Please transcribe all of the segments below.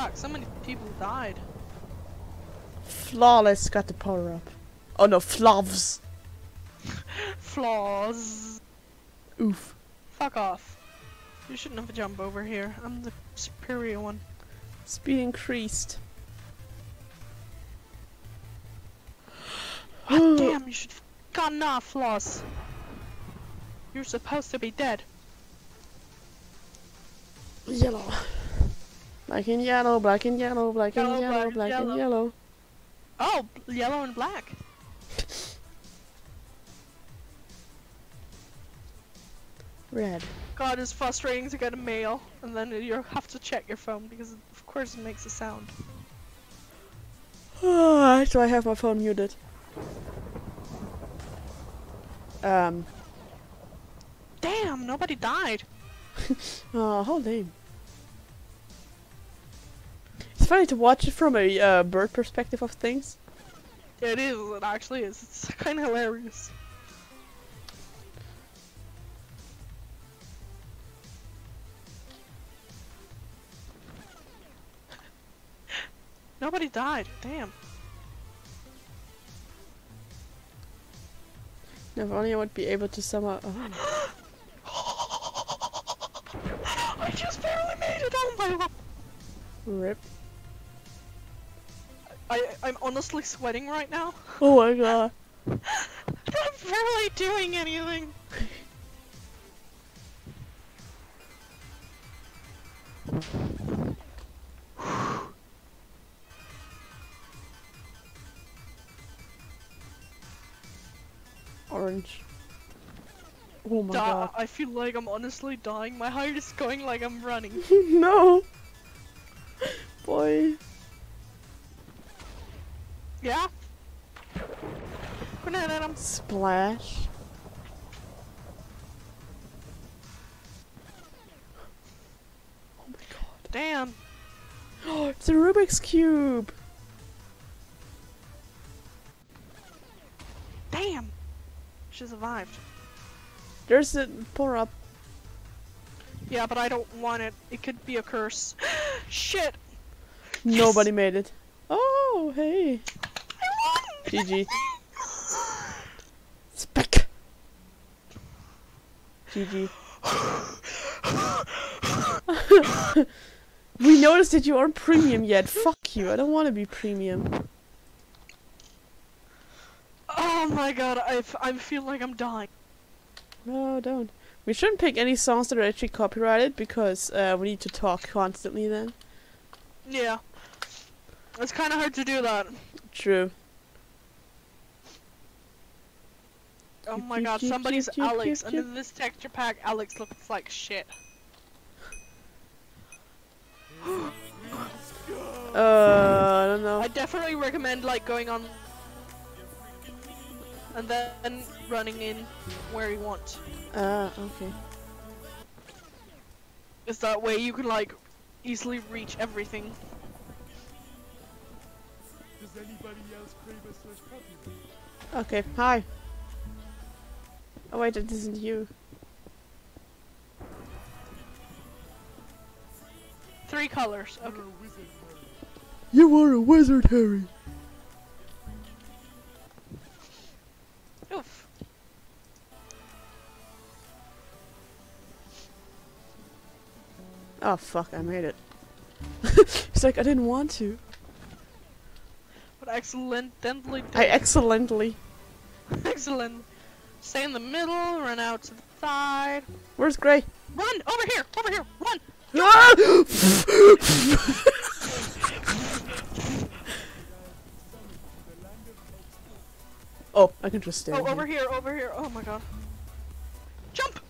Fuck, so many people died. Flawless got the power up. Oh no, Flavs. Flaws. Oof. Fuck off. You shouldn't have jumped over here. I'm the superior one. Speed increased. God damn, you should have gotten off, Floss. You're supposed to be dead. Yellow. Black and yellow, black and yellow, black and Yellow, yellow, black, black and yellow. yellow. Oh, yellow and black. Red. God, it's frustrating to get a mail, and then you have to check your phone because, of course, it makes a sound. So I have my phone muted. Um. Damn, nobody died. Oh, how lame. Funny to watch it from a uh, bird perspective of things. It is, it actually is. It's kind of hilarious. Nobody died. Damn. If only I would be able to somehow. Oh, I just barely made it. Oh my god. rip. I I'm honestly sweating right now. Oh my god. I'm barely doing anything. Orange. Oh my Di- god. I feel like I'm honestly dying. My heart is going like I'm running. no! Boy. Yeah? Grenade at him. Splash. Oh my god. Damn. Oh, it's a Rubik's Cube! Damn. She survived. There's a power up. Yeah, but I don't want it. It could be a curse. Shit. Nobody made it. Oh, hey. I won. GG. Spec. GG. we noticed that you aren't premium yet. Fuck you. I don't want to be premium. oh my god, I, f- I feel like I'm dying. No, don't. We shouldn't pick any songs that are actually copyrighted because uh, we need to talk constantly then. Yeah. It's kind of hard to do that. True. Oh my yep, god, yep, somebody's yep, yep, Alex, yep, and in this texture pack, Alex looks like shit. Uh, I don't know. I definitely recommend like going on and then running in where you want. Ah, okay. Is that way you can like easily reach everything. Does anybody else crave a slush puppy? Okay, hi. Oh wait, that isn't you. Three colors. You're Okay. a wizard, Harry. You are a wizard, Harry. Oof. Oh fuck, I made it. it's like I didn't want to. But excellently I excellently. Stay in the middle, run out to the side. Where's Gray? Run! Over here! Over here! Run! Ah! oh, I can just stand Oh, over here. here, over here. Oh my god. Jump!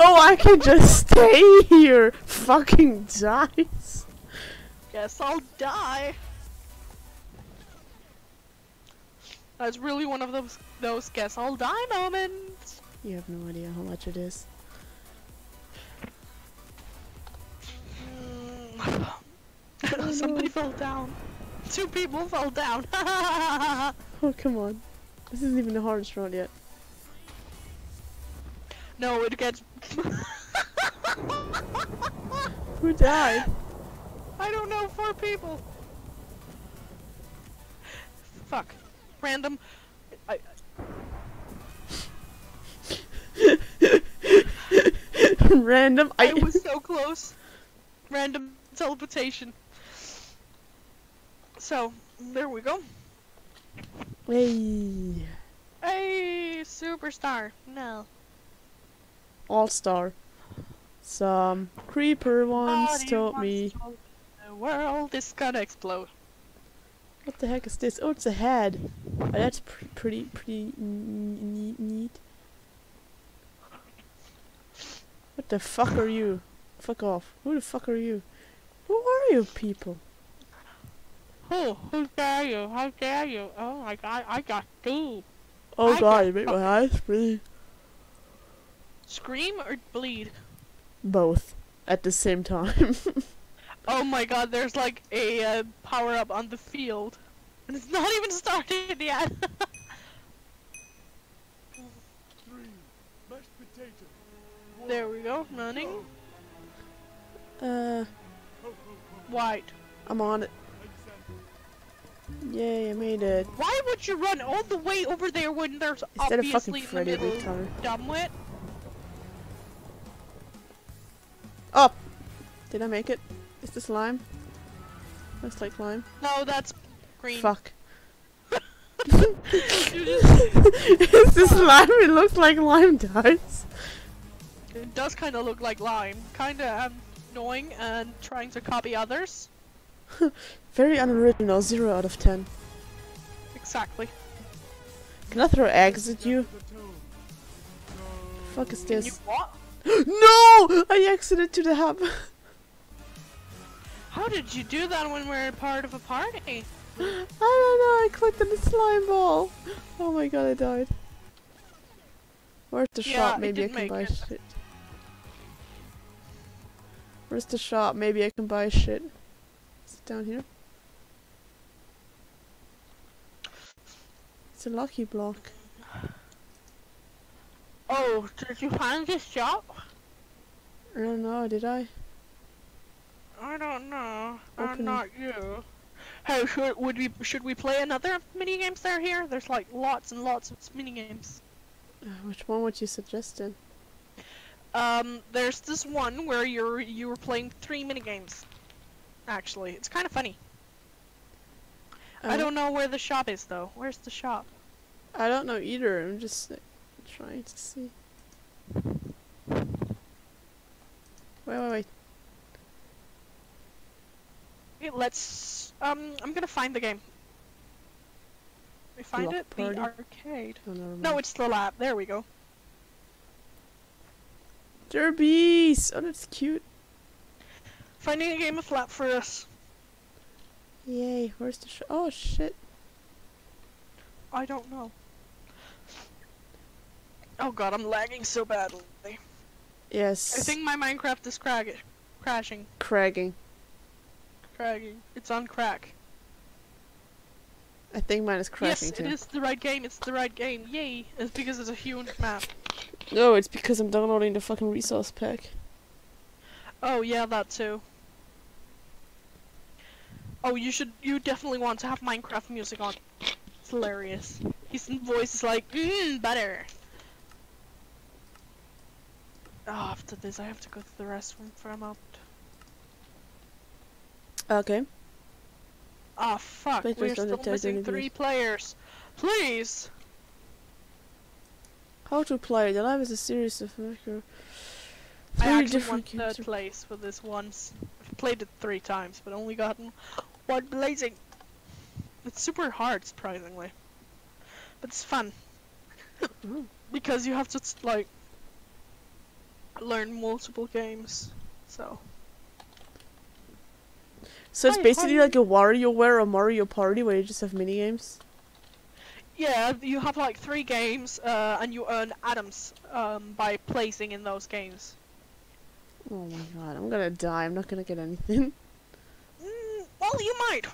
Oh, I can just stay here. Fucking dies. Guess I'll die. That's really one of those those guess I'll die moments. You have no idea how much it is. Mm. Somebody fell down. Two people fell down. Oh, come on. This isn't even the hardest round yet. no, it gets. Who died? I don't know, four people. Fuck. Random. I, Random. I I. was so close. Random teleportation. So, there we go. Hey. Hey, superstar. No. All star. Some creeper once told me. The world is gonna explode. What the heck is this? Oh, it's a head. Oh, that's pr- pretty, pretty neat, neat. What the fuck are you? Fuck off. Who the fuck are you? Who are you people? Who? Who dare you? How dare you? Oh my god, I got two. Oh I god, you make my eyes bleed. Scream or bleed? Both. At the same time. Oh my god, there's like a uh, power up on the field. And it's not even started yet. Three. Mashed potato. One. there we go, running. Uh. White. I'm on it. Yay, I made it. Why would you run all the way over there when there's Instead of obviously fucking in the Freddy middle dumbwit? Oh! Did I make it? Is this lime? Looks like lime. No, that's green. Fuck. You Is this lime? It looks like lime does. it does kind of look like lime. Kind of um, annoying and trying to copy others. Very unoriginal. Zero out of ten. Exactly. Can I throw eggs at you? The Fuck is Can you this? what? no! I exited to the hub. How did you do that when we're part of a party? I don't know. I clicked on the slime ball. Oh my god, I died. Where's the Yeah, shop? Maybe I can buy it. shit. Where's the shop? Maybe I can buy shit. Is it down here? It's a lucky block. Oh, did you find this shop? I don't know, did I? I don't know. Open I'm not you. Hey, should would we should we play another mini games there here? There's like lots and lots of mini games. Uh, which one would you suggest then? Um, there's this one where you're you were playing three mini games. Actually, it's kind of funny. I Uh, don't know where the shop is though. Where's the shop? I don't know either. I'm just like, trying to see. Wait, wait, wait. Okay, let's. Um, I'm gonna find the game. We find Block it. party? The arcade. Oh, No, it's the lab. There we go. Derbies! Oh, that's cute. Finding a game of lab for us. Yay, where's the sh- Oh, shit. I don't know. Oh god, I'm lagging so badly. Yes. I think my Minecraft is crag crashing. Cragging. Cragging. It's on crack. I think mine is crashing yes, too. it is the right game. It's the right game. Yay! It's because it's a huge map. No, it's because I'm downloading the fucking resource pack. Oh yeah, that too. Oh, you should. You definitely want to have Minecraft music on. It's hilarious. His voice is like, mmm, butter. Oh, ah, after this, I have to go to the restroom for a moment. Okay. Ah, fuck. Wait, We're still missing three players. Please. How to play? The live is a series of micro. I actually different won third place for this once. I've played it three times, but only gotten one blazing. It's super hard, surprisingly, but it's fun Oh. because you have to like learn multiple games. So So it's basically like a WarioWare or Mario Party where you just have mini games. yeah, you have like three games, uh, and you earn atoms um, by placing in those games. Oh my god, I'm gonna die. I'm not gonna get anything. Mm, well, you might.